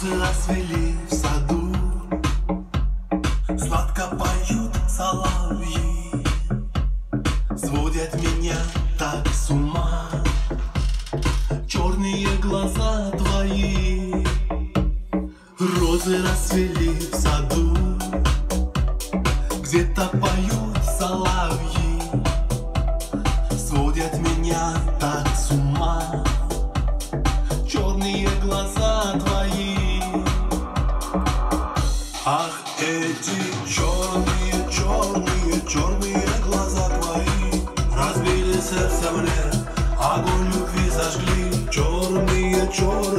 Розы расцвели в саду. Сладко поют соловьи. Сводят меня так с ума. Черные глаза твои. Розы расцвели в саду. Где-то поют соловьи. Сводят меня так с ума. Черные глаза Ах, эти черные, черные, черные глаза твои Разбили сердце мне, огонь любви зажгли Черные, черные